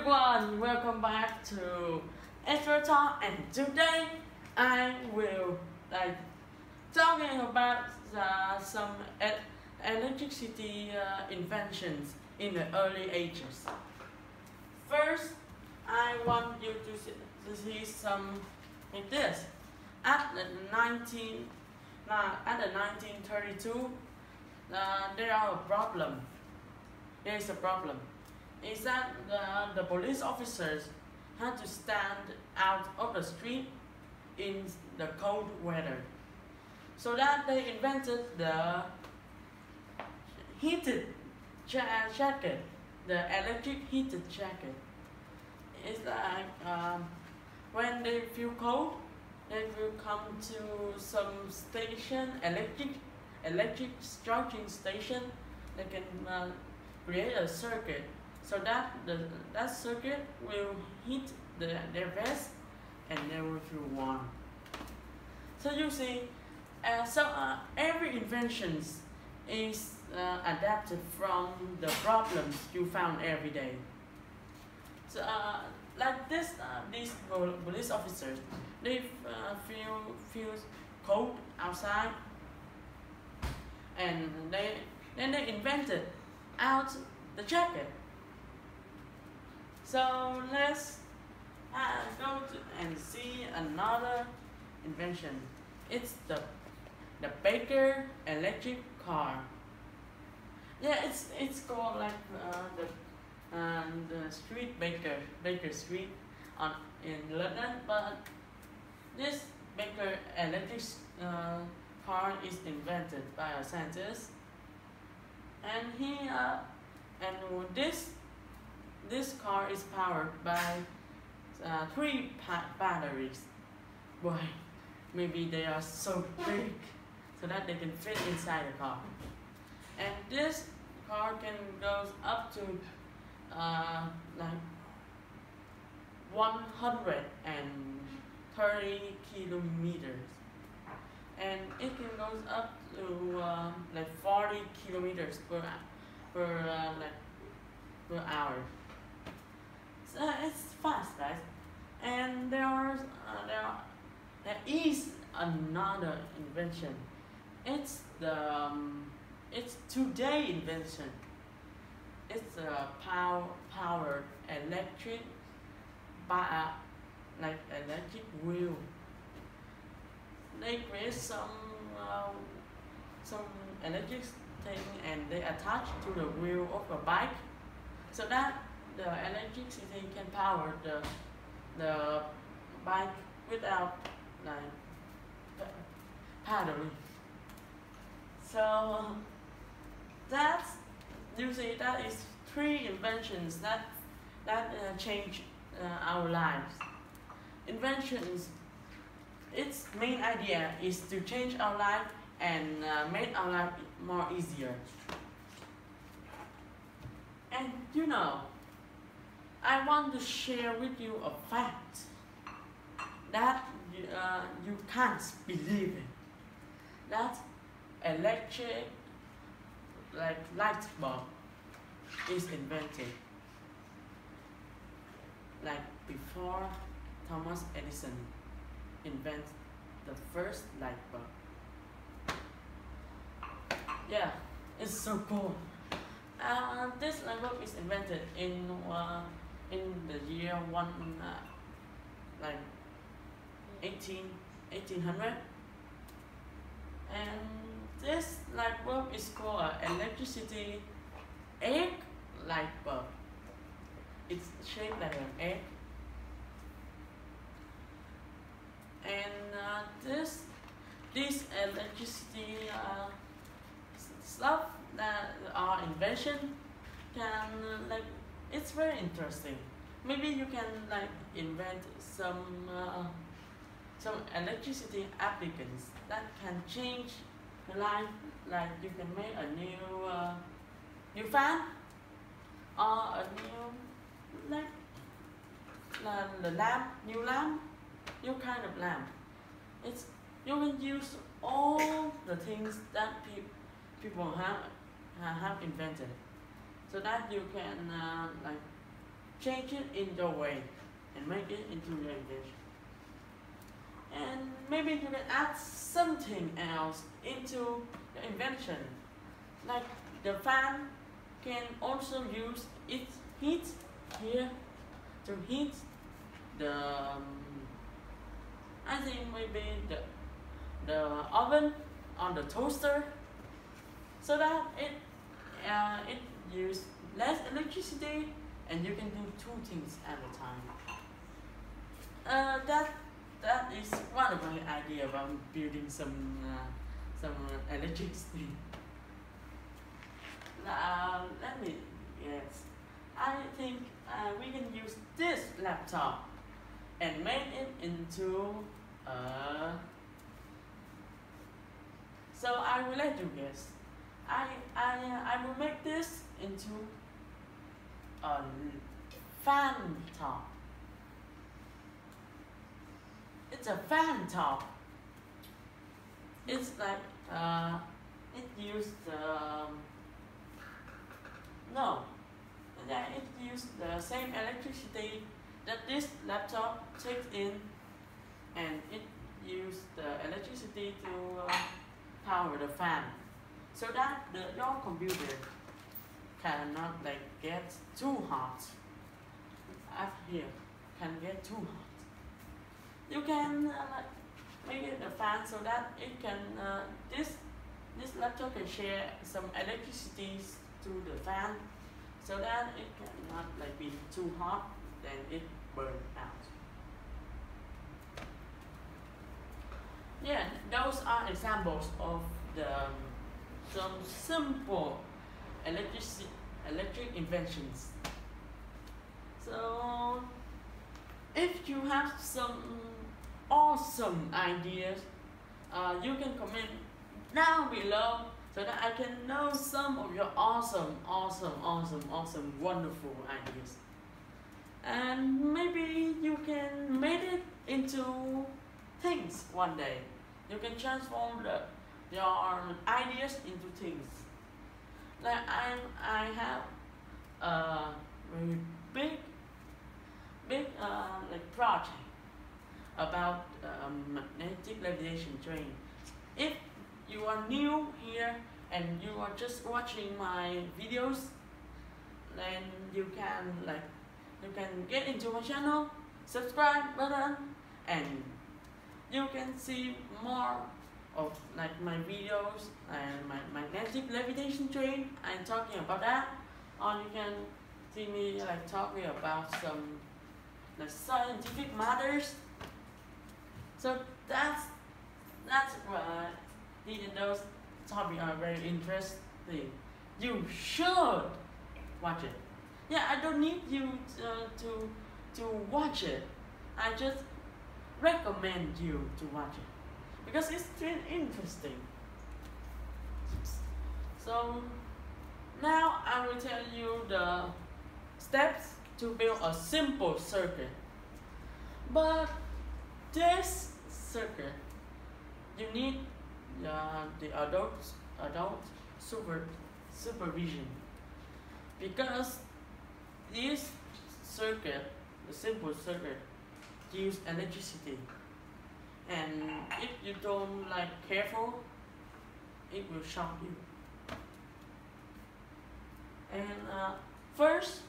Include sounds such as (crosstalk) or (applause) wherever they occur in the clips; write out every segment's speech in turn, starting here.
everyone, welcome back to Ezra Talk and today I will like talking about uh, some electricity uh, inventions in the early ages. First, I want you to see, to see some like this. At the 19 uh, at the 1932, uh, there are a problem. There is a problem is that the, police officers had to stand out of the street in the cold weather. So that they invented the heated ja- jacket, the electric heated jacket. It's like um, when they feel cold, they will come to some station, electric, electric charging station. They can uh, create a circuit so that the that circuit will heat the, their vest and they will feel warm. So you see, uh, so uh, every invention is uh, adapted from the problems you found every day. So uh, like this, uh, these police officers, they uh, feel feel cold outside, and they then they invented out the jacket. So let's uh, go and see another invention. It's the the Baker electric car. Yeah, it's it's called like uh, the um, the street Baker Baker Street on in London, but this Baker electric uh, car is invented by a scientist, and he uh, and this this car is powered by uh, three batteries. Boy, maybe they are so big so that they can fit inside the car. And this car can go up to uh, like 130 kilometers. And it can go up to uh, like 40 kilometers per, per uh, like per hour. So it's fast, guys. And there are uh, there are, there is another invention. It's the um, it's today invention. It's a power powered electric by uh, like electric wheel. They create some uh, some electric thing and they attach to the wheel of a bike so that the electricity can power the the bike without like paddling. So that's see that is three inventions that that uh, change uh, our lives. Inventions, its main idea is to change our life and uh, make our life more easier. And you know, I want to share with you a fact that uh, you can't believe it. That electric, like light bulb, is invented. Like before Thomas Edison invented the first light bulb. Yeah, it's so cool. Uh, this light bulb is invented in uh, in the year one uh, like 18, 1800 and this light bulb is called an electricity egg light bulb. It's shaped like an egg. And uh, this this electricity uh, stuff that our invention can uh, like it's very interesting. Maybe you can like invent some uh, some electricity applicants that can change the life like you can make a new uh, new fan or a new like uh, the lamp new lamp new kind of lamp. It's you can use all the things that pe- people have ha- have invented so that you can uh, like change it in your way and make it into your invention. And maybe you can add something else into your invention. Like the fan can also use its heat here to heat the um, I think maybe the the oven on the toaster so that it uh, it use less electricity and you can do two things at a time. Uh, that that is one of my idea about building some uh, some electricity. Uh, let me yes, I think uh, we can use this laptop and make it into uh, so I will let you guess. I I I will make this into a fan top. It's a fan top. It's like uh, it used um, no, yeah, it used the same electricity that this laptop takes in, and it used the electricity to uh, power the fan, so that the your computer cannot like get too hot. Up here can get too hot. You can uh, like make it a fan so that it can uh, this this laptop can share some electricity to the fan so that it cannot like be too hot then it burn out. Yeah, those are examples of the um, some simple electric electric inventions. So if you have some awesome ideas, uh, you can comment down below so that I can know some of your awesome, awesome, awesome, awesome, wonderful ideas. And maybe you can make it into things one day. You can transform the, your ideas into things. Like I, I have a very big, big uh, like project about um, magnetic levitation train. If you are new here and you are just watching my videos, then you can like you can get into my channel, subscribe button, and you can see more of like my videos and my magnetic levitation train. I'm talking about that, or you can see me like talking about some the scientific matters. So that's that's the, those topics are very interesting. You should watch it. Yeah, I don't need you to, to watch it. I just recommend you to watch it because it's really interesting. So now I will tell you the steps to build a simple circuit. But this circuit, you need uh, the adult adult super supervision because this circuit, the simple circuit, use electricity, and you don't like careful, it will shock you. And uh, first,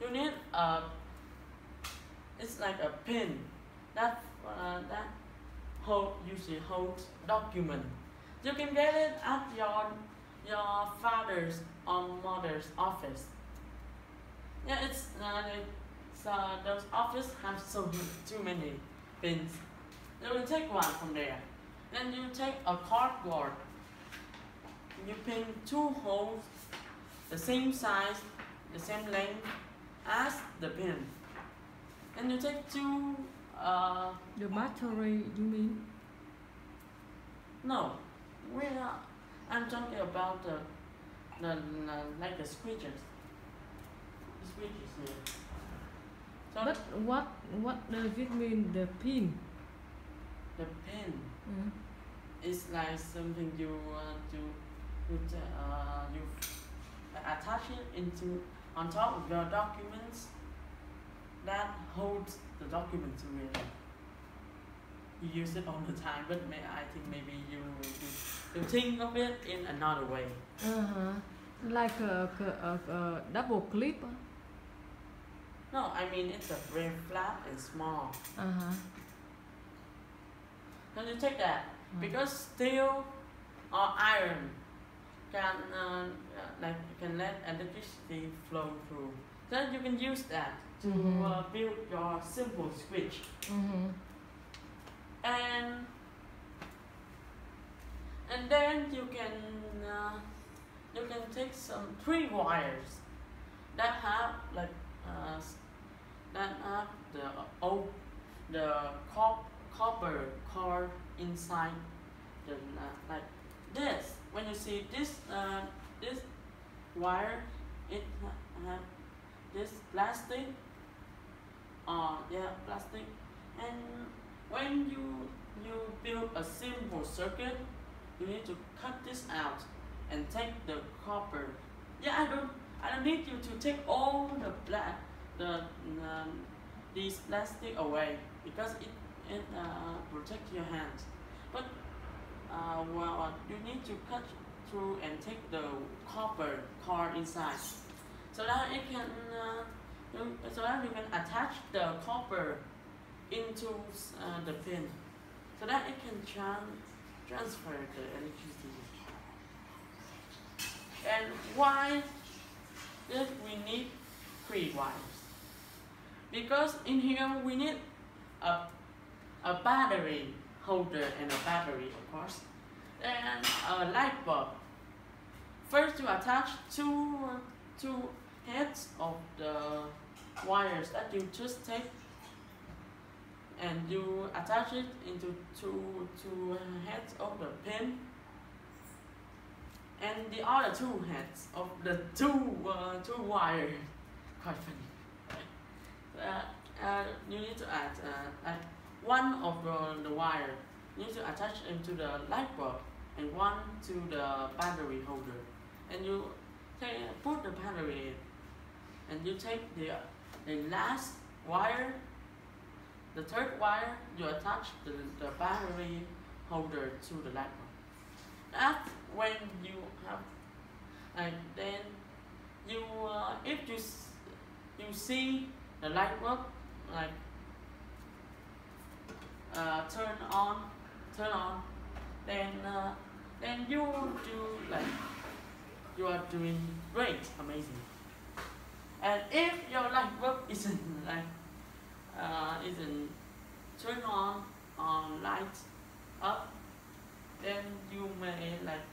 you need a it's like a pin that uh, that hold usually holds document you can get it at your your father's or mother's office. Yeah, it's uh, so those office have so too many pins. You will take one from there. Then you take a cardboard. You pin two holes, the same size, the same length as the pin. And you take two. Uh, the battery, you mean? No, we are, I'm talking about the, the, the like the squeegers. The squeegers here. So But what what does it mean the pin? The pen Mm. is like something you uh, to you uh, you attach it into on top of your documents that holds the documents really. You use it all the time, but may, I think maybe you, you you think of it in another way. Uh-huh. Like a, a, a, a double clip. No, I mean it's a very flat and small. Uh-huh. Can you take that? Mm. Because steel or iron can uh, like can let electricity flow through. Then you can use that to Mhm. uh, build your simple switch. Mm-hmm. and and then you can uh, you can take some three wires that have like uh, that have the old the cop, copper cord inside the uh, like this when you see this uh, this wire it ha- have this plastic uh yeah plastic and when you you build a simple circuit, you need to cut this out and take the copper. Yeah, I don't I don't need you to take all the black the um, plastic away because it it uh, protect your hands. But uh, well, you need to cut through and take the copper cord inside, so that it can uh, so that you can attach the copper into uh, the pin so that it can tran- transfer the electricity. And why did we need three wires? Because in here we need a, a battery holder and a battery of course and a light bulb. First you attach two, two heads of the wires that you just take and you attach it into two two heads of the pin and the other two heads of the two uh, two wires (laughs) quite funny uh, uh, you need to add uh, one of the, the wire you need to attach into the light bulb and one to the battery holder and you take, put the battery in and you take the, the last wire the third wire, you attach the, the battery holder to the light bulb. That's when you have, and then you, uh, if you, you see the light bulb, like, uh, turn on, turn on, then, uh, then you do like, you are doing great, amazing. And if your light bulb (laughs) isn't like uh, isn't turn on on light up, then you may like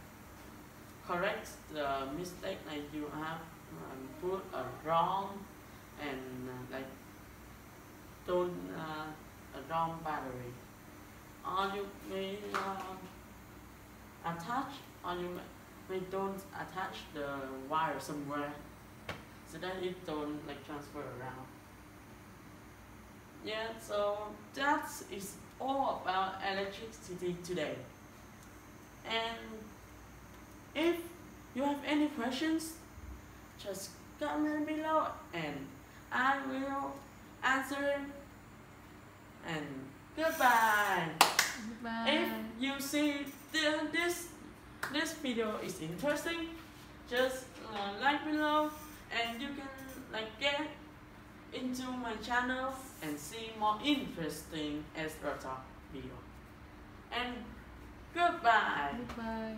correct the mistake like you have um, put a wrong and uh, like a wrong battery. Or you may um, attach or you may don't attach the wire somewhere so that it don't like transfer around. Yeah, so that is all about electricity today. And if you have any questions, just comment below and I will answer. And goodbye. Bye. If you see the, this this video is interesting, just uh, like below and you can like get into my channel and see more interesting Ezra Talk video. And goodbye. Goodbye.